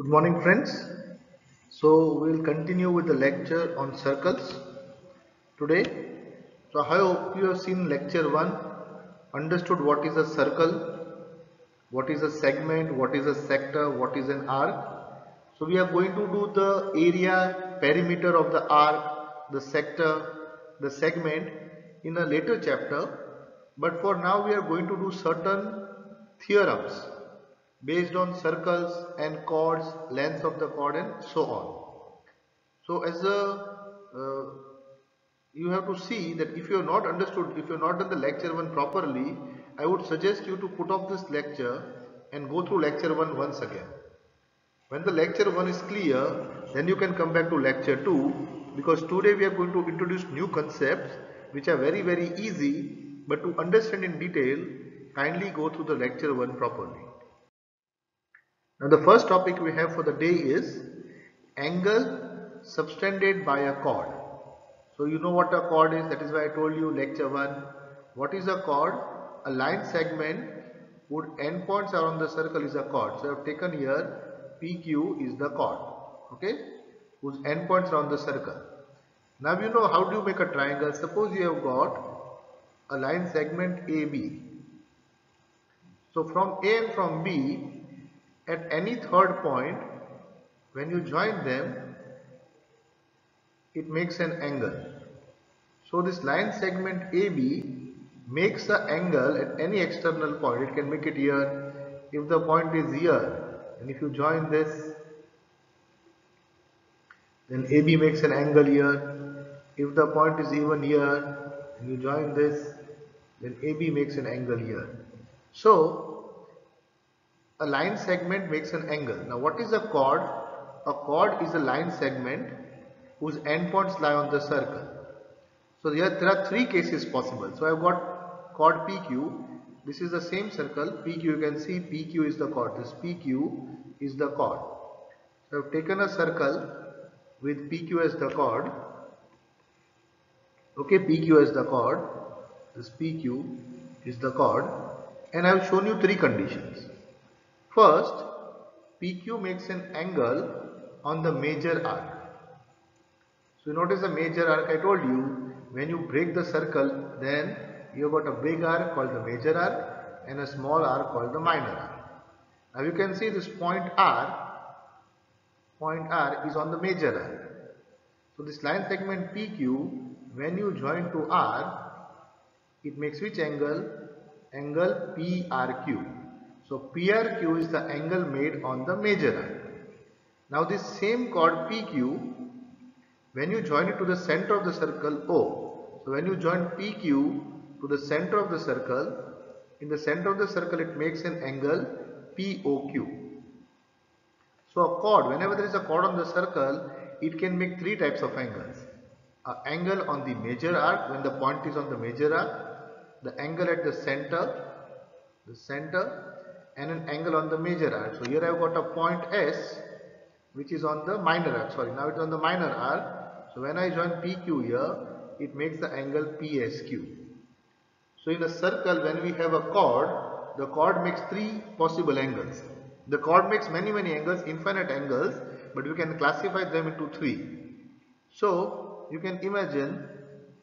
Good morning friends. So we will continue with the lecture on circles today. So I hope you have seen lecture 1, understood what is a circle, what is a segment, what is a sector, what is an arc. So we are going to do the area, perimeter of the arc, the sector, the segment in a later chapter. But for now we are going to do certain theorems based on circles and chords, length of the chord and so on. So as a uh, you have to see that if you have not understood, if you have not done the lecture 1 properly, I would suggest you to put off this lecture and go through lecture 1 once again. When the lecture 1 is clear, then you can come back to lecture 2 because today we are going to introduce new concepts which are very very easy but to understand in detail, kindly go through the lecture 1 properly. Now the first topic we have for the day is angle subtended by a chord. So you know what a chord is that is why I told you lecture 1. What is a chord? A line segment whose endpoints are on the circle is a chord. So I have taken here PQ is the chord. Okay? Whose endpoints are on the circle. Now you know how do you make a triangle? Suppose you have got a line segment AB. So from A and from B at any third point when you join them it makes an angle. So this line segment AB makes the angle at any external point. It can make it here if the point is here and if you join this then AB makes an angle here. If the point is even here and you join this then AB makes an angle here. So a line segment makes an angle. Now what is a chord? A chord is a line segment whose endpoints lie on the circle. So here there are three cases possible. So I have got chord PQ. This is the same circle. PQ you can see PQ is the chord. This PQ is the chord. So I have taken a circle with PQ as the chord. Okay, PQ as the chord. This PQ is the chord. And I have shown you three conditions. First, PQ makes an angle on the major arc. So notice the major arc I told you when you break the circle then you have got a big arc called the major arc and a small arc called the minor arc. Now you can see this point R, point R is on the major arc. So this line segment PQ when you join to R it makes which angle? Angle PRQ. So PRQ is the angle made on the major arc. Now this same chord PQ, when you join it to the center of the circle O, so when you join PQ to the center of the circle, in the center of the circle it makes an angle POQ. So a chord, whenever there is a chord on the circle, it can make three types of angles. An angle on the major arc when the point is on the major arc, the angle at the center, the center and an angle on the major arc. So here I have got a point S which is on the minor arc. Sorry, now it's on the minor arc. So when I join PQ here, it makes the angle PSQ. So in a circle, when we have a chord, the chord makes three possible angles. The chord makes many many angles, infinite angles, but we can classify them into three. So you can imagine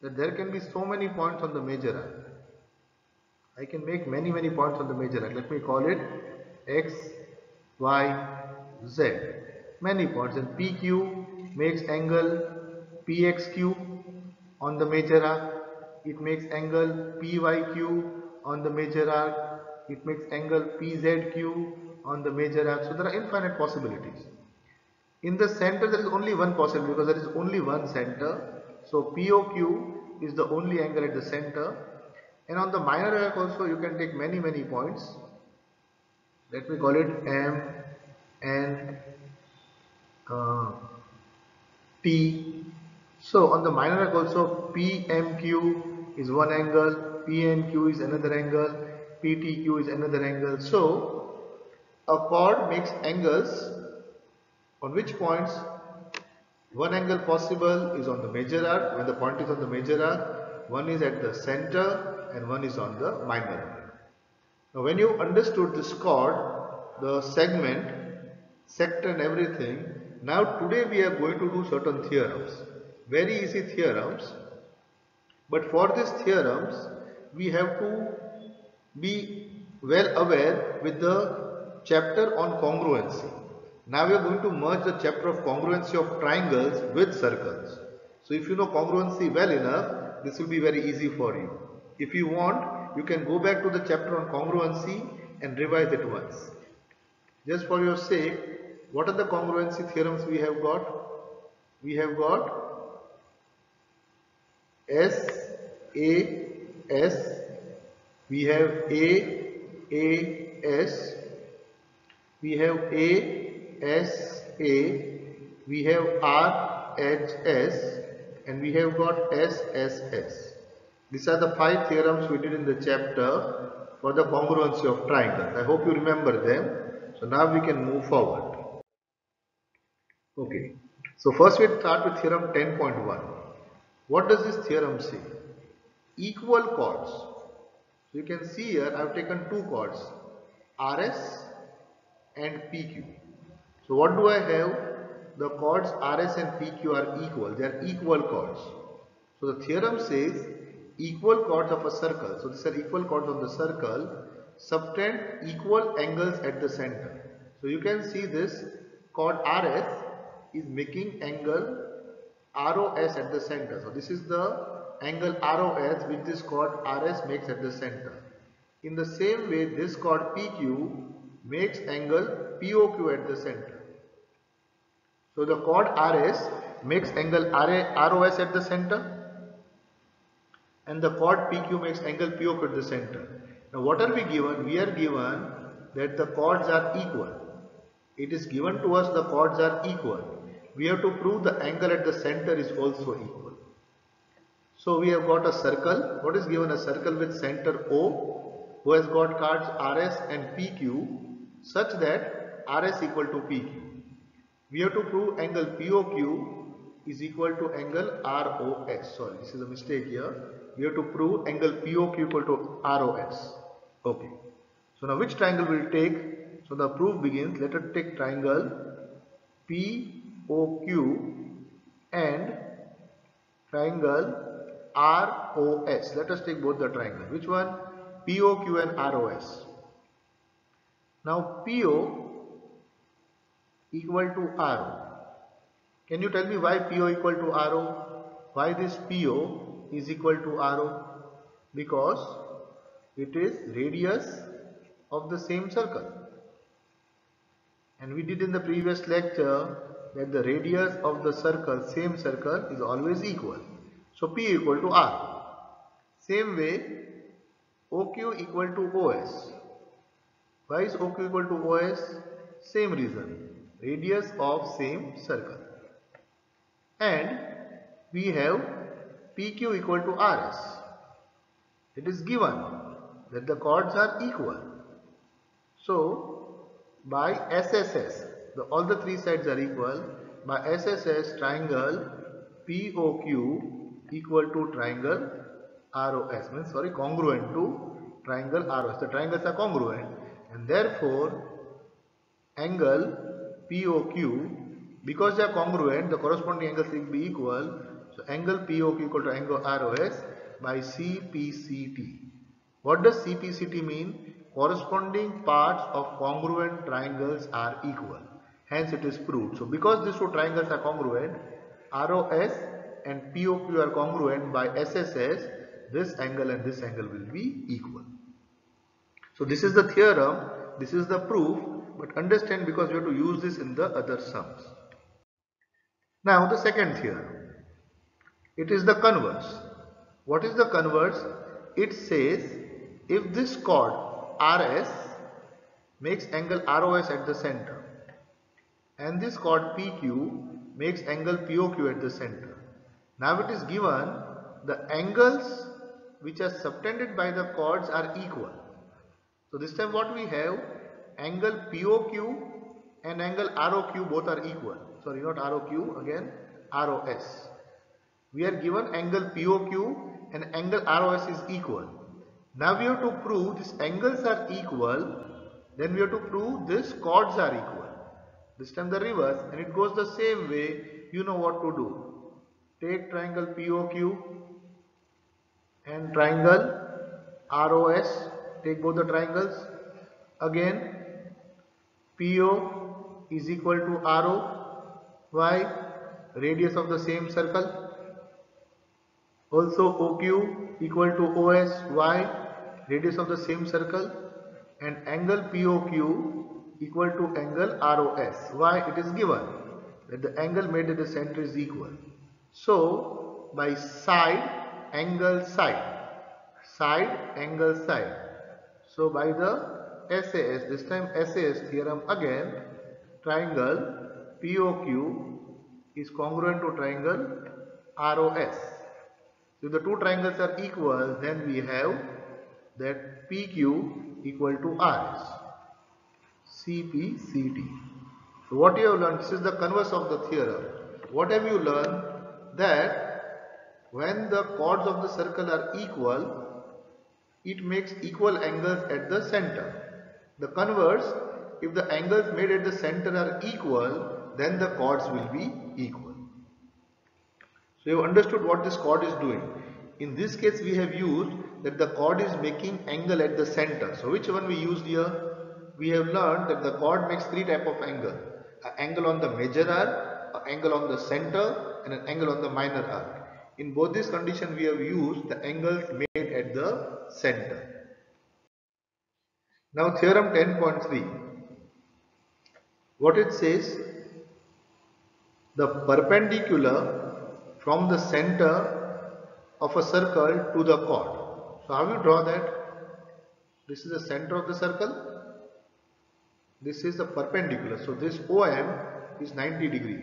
that there can be so many points on the major arc. I can make many many points on the major arc. Let me call it x, y, z. Many points and PQ makes angle PXQ on the major arc. It makes angle PYQ on the major arc. It makes angle PZQ on the major arc. So there are infinite possibilities. In the center there is only one possible because there is only one center. So POQ is the only angle at the center and on the minor arc also you can take many many points. Let me call it M and uh, T so on the minor arc also PMQ is one angle PNQ is another angle PTQ is another angle. So a chord makes angles on which points? One angle possible is on the major arc when the point is on the major arc. One is at the center and one is on the minor. Now when you understood this chord, the segment, sector and everything. Now today we are going to do certain theorems. Very easy theorems. But for these theorems, we have to be well aware with the chapter on congruency. Now we are going to merge the chapter of congruency of triangles with circles. So if you know congruency well enough, this will be very easy for you. If you want, you can go back to the chapter on congruency and revise it once. Just for your sake, what are the congruency theorems we have got? We have got S, A, S, we have A, A, S, we have A, S, A, we have R, H, S, and we have got S, S, S. These are the five theorems we did in the chapter for the congruency of triangles. I hope you remember them. So now we can move forward. Okay. So first we start with theorem 10.1. What does this theorem say? Equal chords. So you can see here I have taken two chords RS and PQ. So what do I have? The chords RS and PQ are equal. They are equal chords. So the theorem says equal chords of a circle. So these are equal chords of the circle. Subtend equal angles at the center. So you can see this chord RS is making angle ROS at the center. So this is the angle ROS which this chord RS makes at the center. In the same way this chord PQ makes angle POQ at the center. So the chord RS makes angle ROS at the center and the chord PQ makes angle POQ at the center. Now what are we given? We are given that the chords are equal. It is given to us the chords are equal. We have to prove the angle at the center is also equal. So we have got a circle. What is given? A circle with center O who has got chords RS and PQ such that RS equal to PQ. We have to prove angle POQ is equal to angle ROS. Sorry, this is a mistake here we have to prove angle POQ equal to ROS. Okay. So now which triangle will take? So the proof begins. Let us take triangle POQ and triangle ROS. Let us take both the triangle. Which one? POQ and ROS. Now PO equal to RO. Can you tell me why PO equal to RO? Why this PO is equal to RO because it is radius of the same circle. And we did in the previous lecture that the radius of the circle same circle is always equal. So P equal to R. Same way OQ equal to OS why is OQ equal to OS same reason. Radius of same circle. And we have PQ equal to RS. It is given that the chords are equal. So, by SSS, the, all the three sides are equal. By SSS, triangle POQ equal to triangle ROS means sorry congruent to triangle ROS. The triangles are congruent and therefore angle POQ because they are congruent the corresponding angles will be equal angle POQ equal to angle ROS by CPCT. What does CPCT mean? Corresponding parts of congruent triangles are equal. Hence it is proved. So because these two triangles are congruent, ROS and POQ are congruent by SSS, this angle and this angle will be equal. So this is the theorem, this is the proof, but understand because we have to use this in the other sums. Now the second theorem. It is the converse. What is the converse? It says if this chord RS makes angle ROS at the center and this chord PQ makes angle POQ at the center. Now it is given the angles which are subtended by the chords are equal. So this time what we have angle POQ and angle ROQ both are equal. Sorry not ROQ again ROS we are given angle POQ and angle ROS is equal. Now we have to prove these angles are equal then we have to prove these chords are equal. this time the reverse and it goes the same way. You know what to do. Take triangle POQ and triangle ROS take both the triangles. Again PO is equal to RO y radius of the same circle also OQ equal to OS y radius of the same circle and angle POQ equal to angle ROS. Why? It is given that the angle made at the center is equal. So, by side, angle side, side, angle side. So, by the SAS, this time SAS theorem again, triangle POQ is congruent to triangle ROS. If the two triangles are equal, then we have that PQ equal to RS. CPCT. So what you have learned, this is the converse of the theorem. What have you learned? That when the chords of the circle are equal, it makes equal angles at the center. The converse, if the angles made at the center are equal, then the chords will be equal. You have understood what this chord is doing. In this case we have used that the chord is making angle at the center. So which one we used here? we have learned that the chord makes three type of angle. An angle on the major arc, an angle on the center and an angle on the minor arc. In both these conditions we have used the angles made at the center. Now theorem 10.3. What it says? The perpendicular from the center of a circle to the chord. So how you draw that? This is the center of the circle this is the perpendicular. So this OM is 90 degree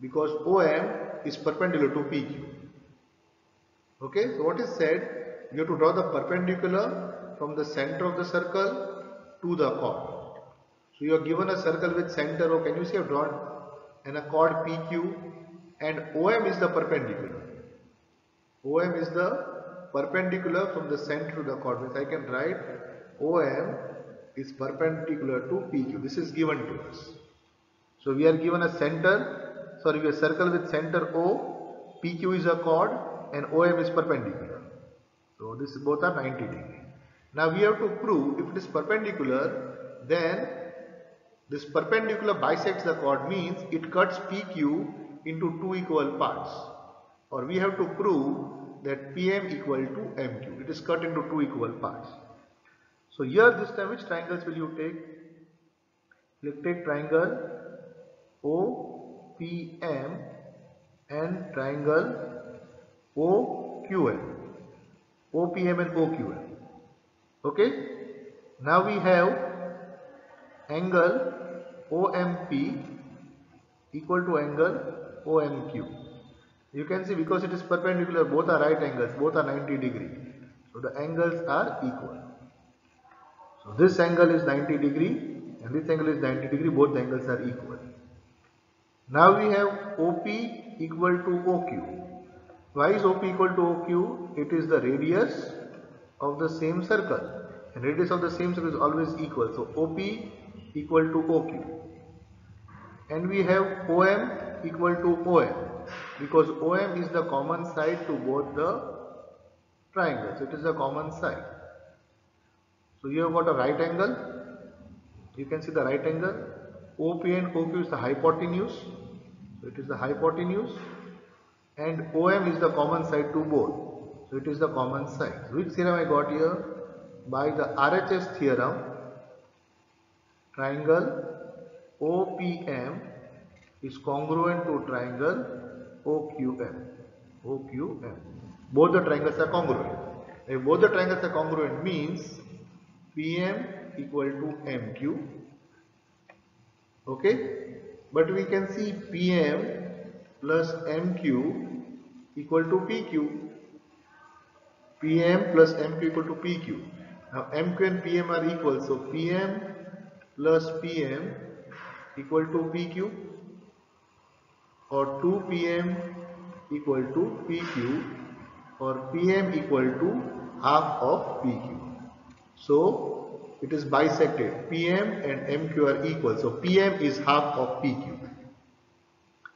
because OM is perpendicular to PQ. Okay, so what is said? You have to draw the perpendicular from the center of the circle to the chord. So you are given a circle with center O. Can you see I have drawn and a chord PQ and OM is the perpendicular. OM is the perpendicular from the center to the chord. I can write OM is perpendicular to PQ. This is given to us. So we are given a center, sorry, we a circle with center O, PQ is a chord and OM is perpendicular. So this is both are 90 degree. Now we have to prove if it is perpendicular, then this perpendicular bisects the chord means it cuts PQ into two equal parts. Or we have to prove that PM equal to MQ. It is cut into two equal parts. So here this time which triangles will you take? You take triangle OPM and triangle OQM. OPM and OQM. Okay. Now we have angle OMP equal to angle OMQ. You can see because it is perpendicular both are right angles both are 90 degree. So the angles are equal. So this angle is 90 degree and this angle is 90 degree, both angles are equal. Now we have OP equal to OQ. Why is OP equal to OQ? It is the radius of the same circle and radius of the same circle is always equal. So OP equal to OQ. And we have OM equal to OM because OM is the common side to both the triangles. It is the common side. So you have got a right angle. You can see the right angle. OP and OQ is the hypotenuse. So it is the hypotenuse. And OM is the common side to both. So it is the common side. Which theorem I got here? By the RHS theorem, triangle OPM is congruent to triangle OQM. OQM. Both the triangles are congruent. If both the triangles are congruent means PM equal to MQ. Okay. But we can see PM plus MQ equal to PQ. PM plus MQ equal to PQ. Now MQ and PM are equal. So PM plus PM equal to PQ or 2PM equal to PQ or PM equal to half of PQ. So it is bisected. PM and MQ are equal. So PM is half of PQ.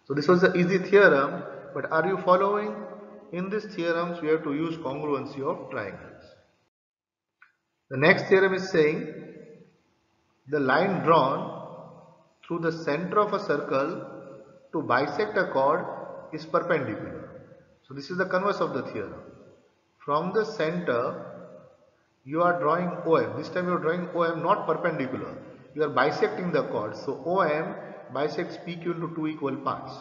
So this was the easy theorem, but are you following? In these theorems, we have to use congruency of triangles. The next theorem is saying the line drawn through the center of a circle to bisect a chord is perpendicular. So this is the converse of the theorem. From the center, you are drawing OM. This time you are drawing OM not perpendicular. You are bisecting the chord. So OM bisects PQ into two equal parts.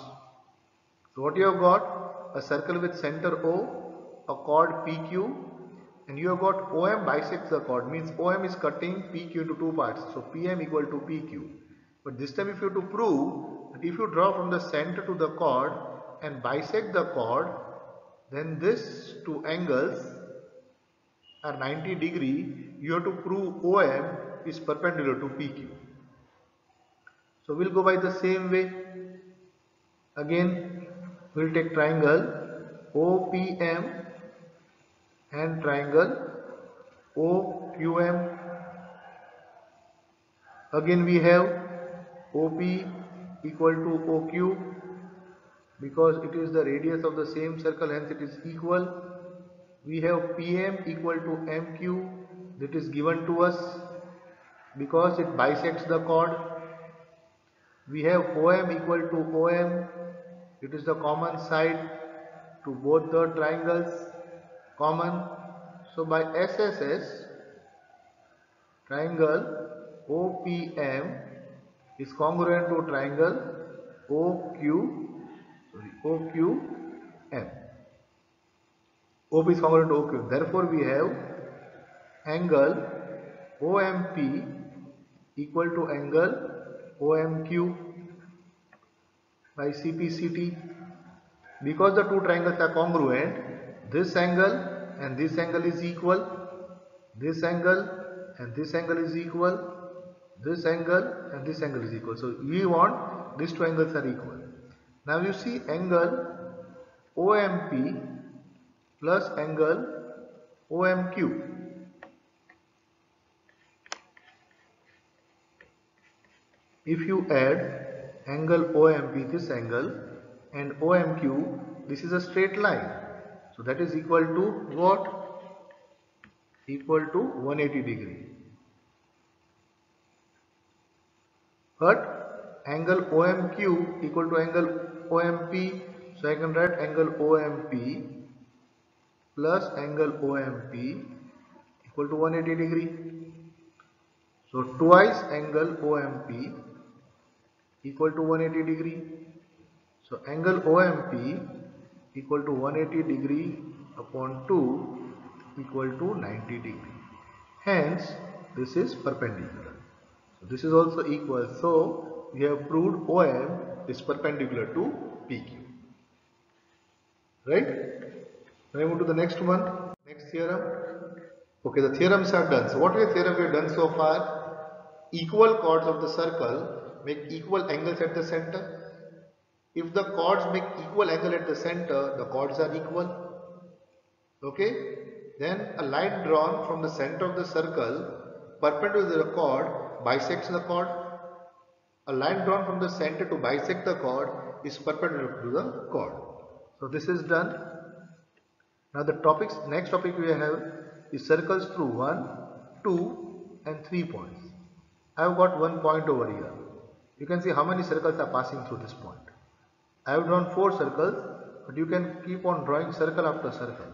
So what you have got? A circle with center O, a chord PQ and you have got OM bisects the chord means OM is cutting PQ into two parts. So PM equal to PQ. But this time if you have to prove if you draw from the center to the chord and bisect the chord then this two angles are 90 degree you have to prove OM is perpendicular to PQ. So we'll go by the same way. Again we'll take triangle OPM and triangle OQM. Again we have OP equal to OQ because it is the radius of the same circle hence it is equal. We have PM equal to MQ that is given to us because it bisects the chord we have OM equal to OM it is the common side to both the triangles common so by SSS triangle OPM is congruent to triangle OQ OQM OP is congruent to OQ therefore we have angle OMP equal to angle OMQ by CPCT because the two triangles are congruent this angle and this angle is equal this angle and this angle is equal this angle and this angle is equal. So we want these two angles are equal. Now you see angle OMP plus angle OMQ if you add angle OMP this angle and OMQ this is a straight line. So that is equal to what? Equal to 180 degree but angle OMQ equal to angle OMP so I can write angle OMP plus angle OMP equal to 180 degree so twice angle OMP equal to 180 degree. So angle OMP equal to 180 degree upon 2 equal to 90 degree. Hence this is perpendicular. This is also equal. So we have proved OM is perpendicular to PQ. Right? Now move to the next one. Next theorem. Okay, the theorems are done. So what is the theorem we have done so far? Equal chords of the circle make equal angles at the center. If the chords make equal angle at the center, the chords are equal. Okay? Then a line drawn from the center of the circle perpendicular to the chord bisects the chord. A line drawn from the center to bisect the chord is perpendicular to the chord. So this is done. Now the topics, next topic we have is circles through 1, 2 and 3 points. I have got one point over here. You can see how many circles are passing through this point. I have drawn 4 circles but you can keep on drawing circle after circle.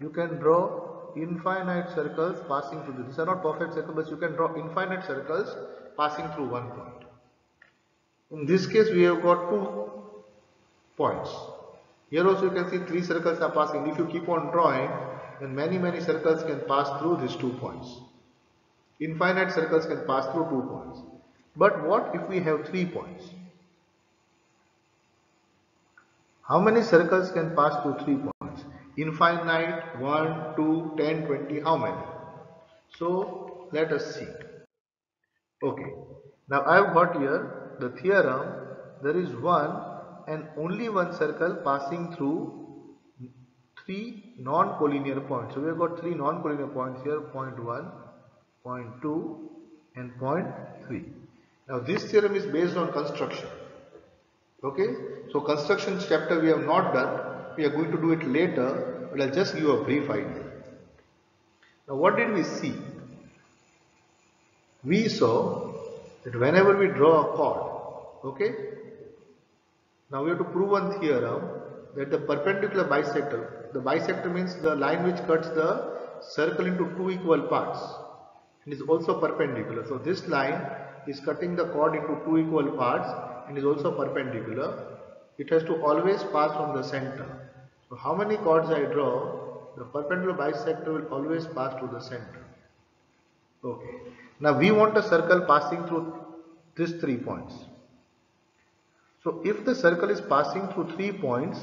You can draw infinite circles passing through this. These are not perfect circles but you can draw infinite circles passing through one point. In this case we have got two points. Here also you can see three circles are passing. If you keep on drawing then many many circles can pass through these two points. Infinite circles can pass through two points. But what if we have three points? How many circles can pass through three points? Infinite, 1, 2, 10, 20, how many? So let us see. Okay, now I have got here the theorem there is one and only one circle passing through three non-collinear points. So we have got three non-collinear points here, point point 1 point 2 and 3 Now this theorem is based on construction. Okay, so construction chapter we have not done. We are going to do it later, but I'll just give a brief idea. Now what did we see? We saw that whenever we draw a chord, okay, now we have to prove one theorem that the perpendicular bisector, the bisector means the line which cuts the circle into two equal parts and is also perpendicular. So this line is cutting the chord into two equal parts and is also perpendicular. It has to always pass from the center. So how many chords I draw, the perpendicular bisector will always pass through the center. Okay. Now we want a circle passing through these three points. So if the circle is passing through three points,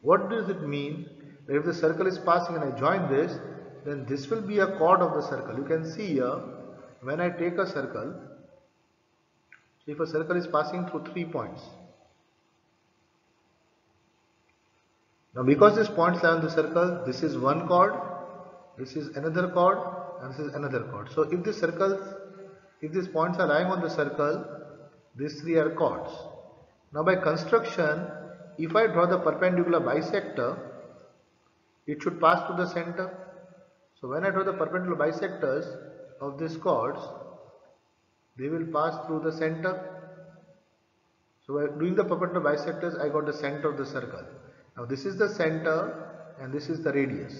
what does it mean? If the circle is passing and I join this, then this will be a chord of the circle. You can see here, when I take a circle, if a circle is passing through three points, now because these points lie on the circle, this is one chord, this is another chord, and this is another chord. So if the circles, if these points are lying on the circle, these three are chords. Now by construction, if I draw the perpendicular bisector, it should pass to the center. So when I draw the perpendicular bisectors of these chords, they will pass through the center. So by doing the perpendicular bisectors, I got the center of the circle. Now this is the center and this is the radius.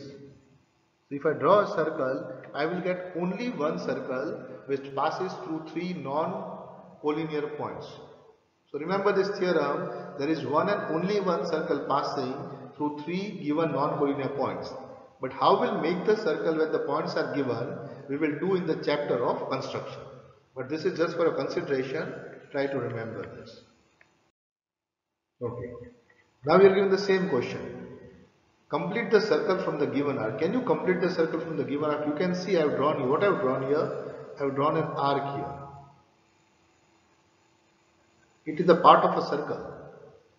So if I draw a circle, I will get only one circle which passes through three non-collinear points. So remember this theorem, there is one and only one circle passing through three given non-collinear points. But how we'll make the circle when the points are given, we will do in the chapter of construction. But this is just for a consideration, try to remember this. Okay. Now we are given the same question. Complete the circle from the given arc. Can you complete the circle from the given arc? You can see I have drawn. What I have drawn here? I have drawn an arc here. It is a part of a circle.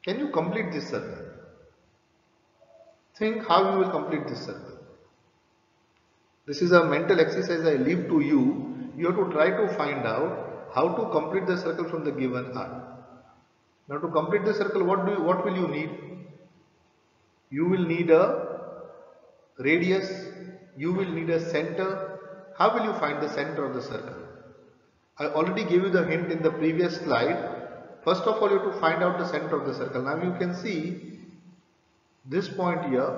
Can you complete this circle? Think how you will complete this circle. This is a mental exercise I leave to you. You have to try to find out how to complete the circle from the given arc. Now to complete the circle, what do you, what will you need? You will need a radius, you will need a center. How will you find the center of the circle? I already gave you the hint in the previous slide First of all, you have to find out the center of the circle. Now you can see this point here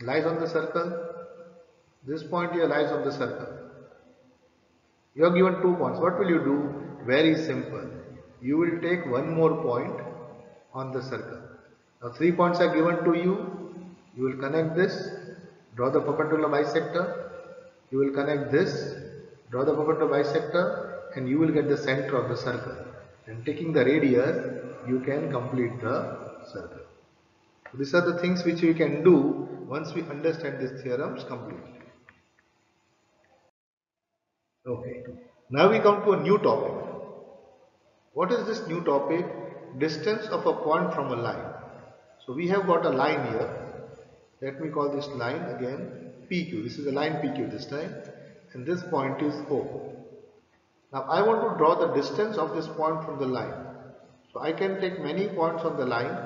lies on the circle. This point here lies on the circle. You are given two points. What will you do? Very simple. You will take one more point on the circle. Now three points are given to you. You will connect this, draw the perpendicular bisector. You will connect this, draw the perpendicular bisector and you will get the center of the circle and taking the radius you can complete the circle. These are the things which we can do once we understand these theorems completely. Okay, now we come to a new topic. What is this new topic? Distance of a point from a line. So we have got a line here. Let me call this line again PQ. This is a line PQ this time and this point is O. Now I want to draw the distance of this point from the line. So I can take many points on the line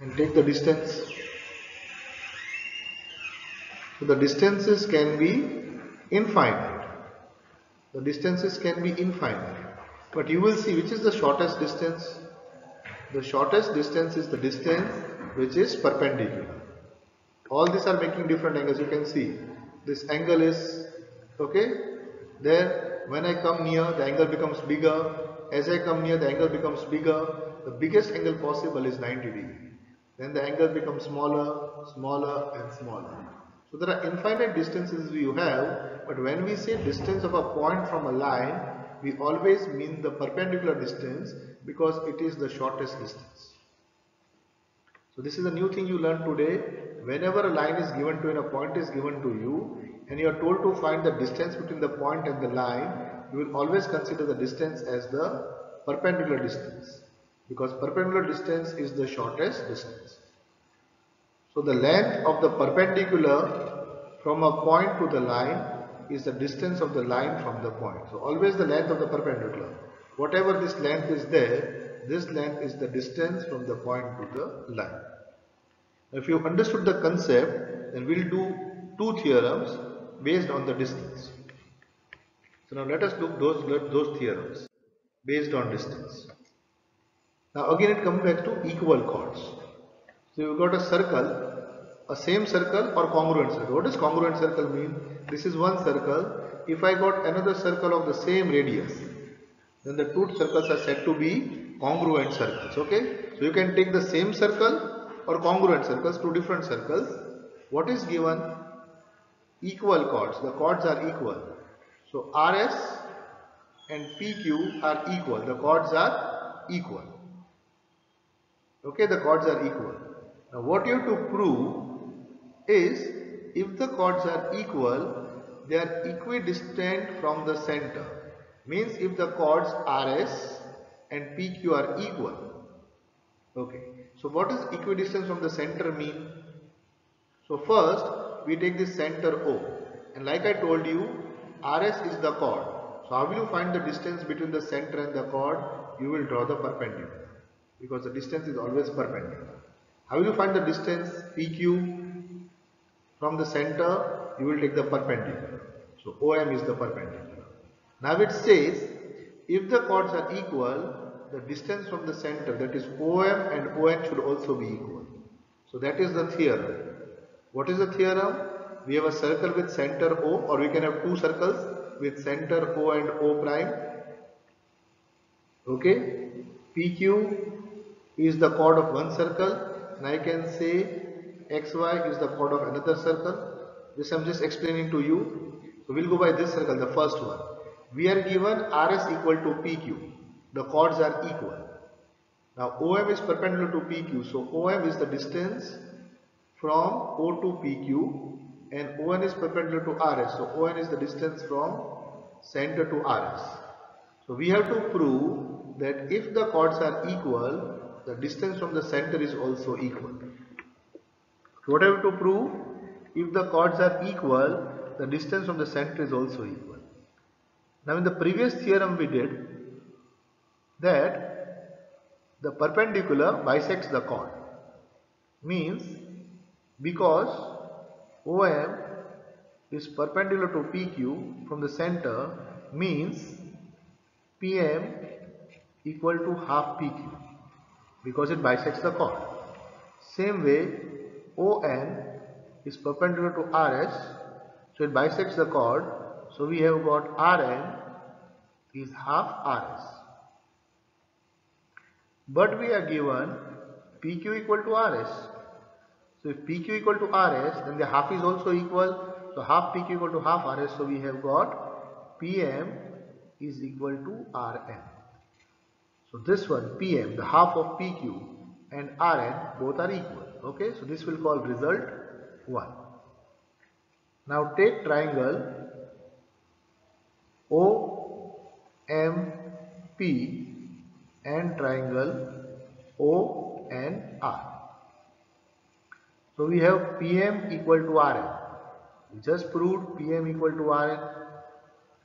and take the distance. So the distances can be infinite. The distances can be infinite. But you will see which is the shortest distance. The shortest distance is the distance which is perpendicular. All these are making different angles. You can see this angle is okay there when I come near the angle becomes bigger as I come near the angle becomes bigger the biggest angle possible is 90 degree then the angle becomes smaller smaller and smaller so there are infinite distances you have but when we say distance of a point from a line we always mean the perpendicular distance because it is the shortest distance so this is a new thing you learned today whenever a line is given to you and a point is given to you and you are told to find the distance between the point and the line, you will always consider the distance as the perpendicular distance because perpendicular distance is the shortest distance. So the length of the perpendicular from a point to the line is the distance of the line from the point. So always the length of the perpendicular. Whatever this length is there, this length is the distance from the point to the line. If you understood the concept, then we'll do two theorems based on the distance. So now let us look those those theorems based on distance. Now again it comes back to equal chords. So you've got a circle, a same circle or congruent circle. What does congruent circle mean? This is one circle. If I got another circle of the same radius, then the two circles are said to be congruent circles. Okay. So you can take the same circle or congruent circles, two different circles. What is given? Equal chords. The chords are equal. So RS and PQ are equal. The chords are equal. Okay, the chords are equal. Now what you have to prove is if the chords are equal, they are equidistant from the center. Means if the chords RS and PQ are equal. Okay. So what does equidistance from the center mean? So first we take the center O and like I told you RS is the chord. So how will you find the distance between the center and the chord? You will draw the perpendicular because the distance is always perpendicular. How will you find the distance PQ from the center? You will take the perpendicular. So OM is the perpendicular. Now it says if the chords are equal, the distance from the center that is OM and ON should also be equal. So that is the theorem. What is the theorem? We have a circle with center O or we can have two circles with center O and O prime. Okay. PQ is the chord of one circle and I can say XY is the chord of another circle. This I am just explaining to you. So we'll go by this circle, the first one. We are given RS equal to PQ. The chords are equal. Now OM is perpendicular to PQ. So OM is the distance from O to PQ and ON is perpendicular to RS. So ON is the distance from center to RS. So we have to prove that if the chords are equal, the distance from the center is also equal. So what I have to prove? If the chords are equal, the distance from the center is also equal. Now in the previous theorem we did that the perpendicular bisects the chord means because OM is perpendicular to PQ from the center means PM equal to half PQ because it bisects the chord. Same way ON is perpendicular to RS so it bisects the chord. So we have got RN is half RS but we are given PQ equal to RS so if PQ equal to RS then the half is also equal. So half PQ equal to half RS so we have got PM is equal to RN so this one PM the half of PQ and Rn both are equal okay so this will call result 1 now take triangle OMP and triangle ONR. So we have PM equal to Rn. We just proved PM equal to Rn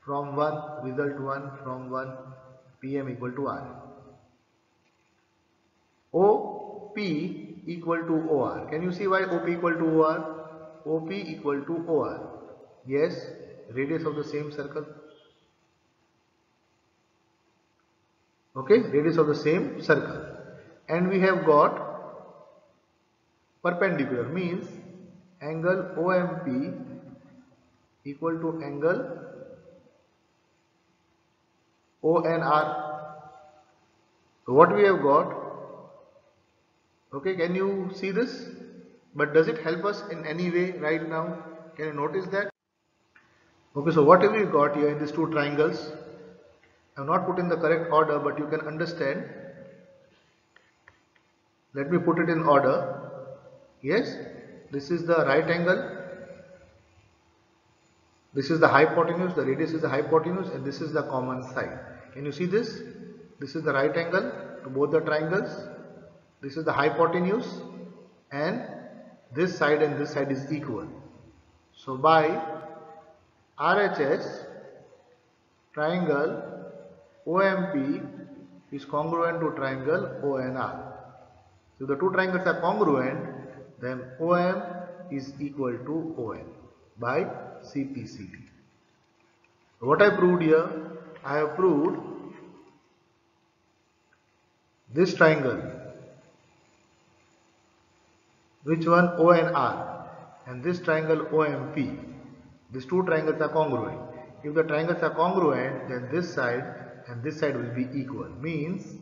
from 1 result 1 from 1 PM equal to Rn. OP equal to OR. Can you see why OP equal to OR? OP equal to OR. Yes, radius of the same circle. Okay, radius of the same circle. And we have got perpendicular means angle OMP equal to angle ONR. So what we have got okay can you see this? But does it help us in any way right now? Can you notice that? Okay so what have we got here in these two triangles I have not put in the correct order but you can understand. Let me put it in order. Yes this is the right angle. This is the hypotenuse the radius is the hypotenuse and this is the common side can you see this? This is the right angle to both the triangles this is the hypotenuse and this side and this side is equal. So by RHS triangle OMP is congruent to triangle ONR. If the two triangles are congruent then OM is equal to ON by CPCT. What I proved here? I have proved this triangle which one? O and R. And this triangle OMP these two triangles are congruent. If the triangles are congruent then this side and this side will be equal. Means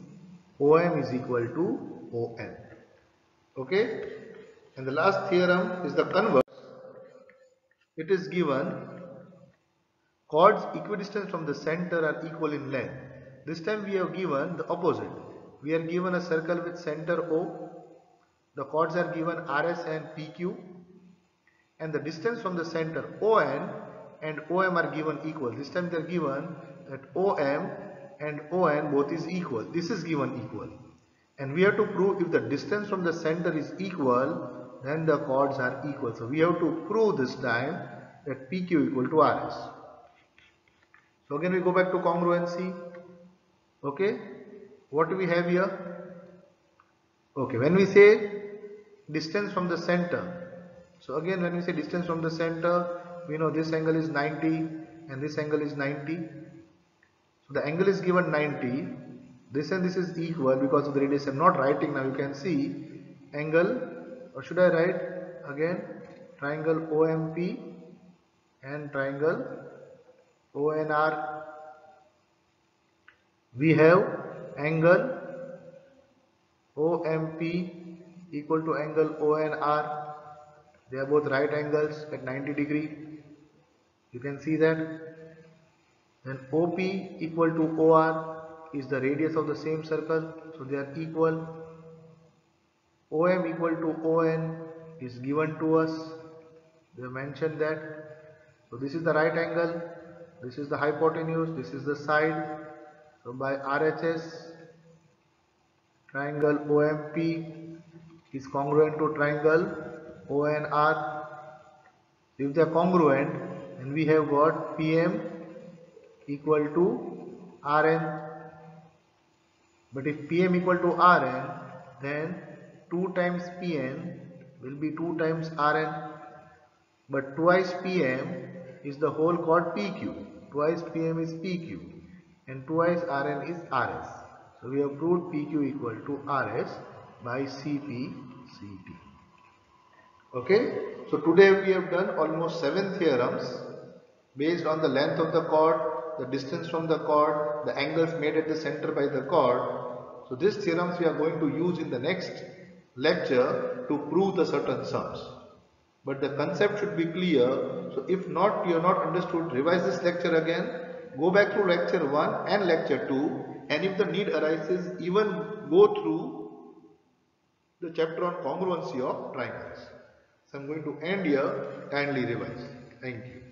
OM is equal to ON okay? And the last theorem is the converse. It is given chords equidistant from the center are equal in length. This time we have given the opposite. We are given a circle with center O the chords are given RS and PQ and the distance from the center ON and OM are given equal. This time they are given that OM and ON both is equal. This is given equal. And we have to prove if the distance from the center is equal then the chords are equal. So we have to prove this time that PQ equal to RS. So again we go back to congruency. Okay. What do we have here? Okay. When we say distance from the center. So again when we say distance from the center, we know this angle is 90 and this angle is 90. So the angle is given 90. This and this is equal because of the radius. I'm not writing now. You can see angle or should I write again triangle OMP and triangle ONR. We have angle OMP equal to angle ONR. They are both right angles at 90 degree. You can see that. Then OP equal to OR is the radius of the same circle. So they are equal. OM equal to ON is given to us. They mentioned that. So this is the right angle. This is the hypotenuse. This is the side. So by RHS triangle OMP is congruent to triangle ONR. If they are congruent, then we have got PM equal to Rn. But if PM equal to Rn, then 2 times PM will be 2 times Rn. But twice PM is the whole chord PQ. Twice PM is PQ and twice Rn is Rs. So we have proved PQ equal to Rs by CPCT. Okay, so today we have done almost seven theorems based on the length of the chord, the distance from the chord, the angles made at the center by the chord. So these theorems we are going to use in the next lecture to prove the certain sums. But the concept should be clear. So if not, you have not understood, revise this lecture again. Go back to lecture 1 and lecture 2 and if the need arises, even go through the chapter on congruency of triangles. So I am going to end here, kindly revise. Thank you.